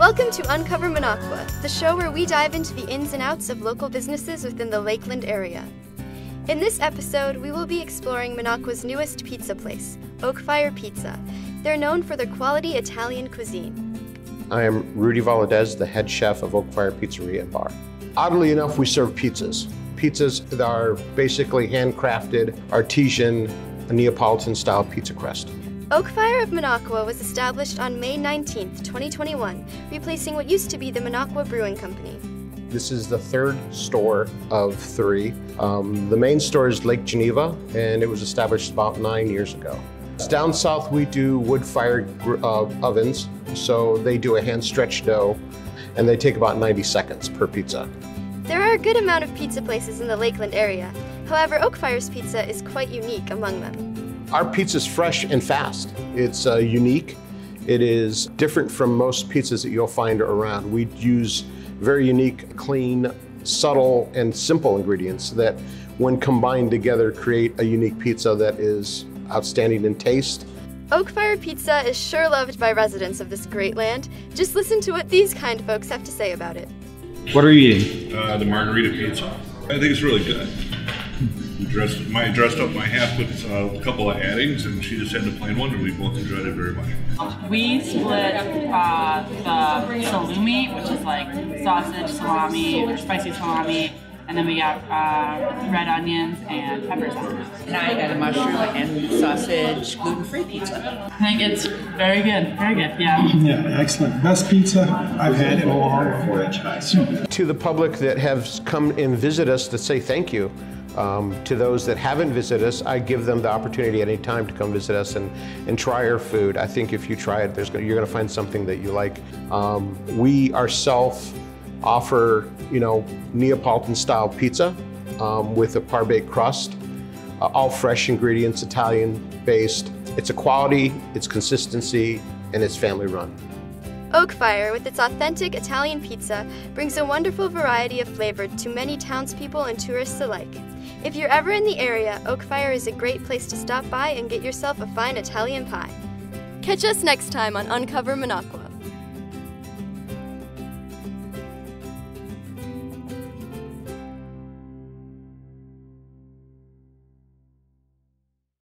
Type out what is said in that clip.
Welcome to Uncover Minocqua, the show where we dive into the ins and outs of local businesses within the Lakeland area. In this episode, we will be exploring Minocqua's newest pizza place, Oakfire Pizza. They're known for their quality Italian cuisine. I am Rudy Valadez, the head chef of Oakfire Pizzeria and Bar. Oddly enough, we serve pizzas. Pizzas that are basically handcrafted, artesian, Neapolitan style pizza crust. Oakfire of Minocqua was established on May 19, 2021, replacing what used to be the Minocqua Brewing Company. This is the third store of three. Um, the main store is Lake Geneva, and it was established about nine years ago. Down south, we do wood-fired uh, ovens, so they do a hand-stretched dough, and they take about 90 seconds per pizza. There are a good amount of pizza places in the Lakeland area. However, Oakfire's pizza is quite unique among them. Our pizza is fresh and fast. It's uh, unique. It is different from most pizzas that you'll find around. We use very unique, clean, subtle, and simple ingredients that, when combined together, create a unique pizza that is outstanding in taste. Oakfire Pizza is sure loved by residents of this great land. Just listen to what these kind folks have to say about it. What are you eating? Uh, the margherita pizza. I think it's really good dressed my dressed up my half with uh, a couple of addings, and she just had the plain one, and we both enjoyed it very much. We split uh, the salumi, which is like sausage, salami, or spicy salami, and then we got uh, red onions and peppers on it. And I got a mushroom and sausage gluten-free pizza. I think it's very good, very good, yeah. Yeah, excellent. Best pizza I've had in a while. To the public that have come and visit us to say thank you. Um, to those that haven't visited us, I give them the opportunity at any time to come visit us and, and try our food. I think if you try it, there's, you're going to find something that you like. Um, we ourselves offer, you know, Neapolitan style pizza um, with a par-baked crust, uh, all fresh ingredients, Italian based. It's a quality, it's consistency, and it's family run. Oakfire, with its authentic Italian pizza, brings a wonderful variety of flavor to many townspeople and tourists alike. If you're ever in the area, Oakfire is a great place to stop by and get yourself a fine Italian pie. Catch us next time on Uncover Minocqua.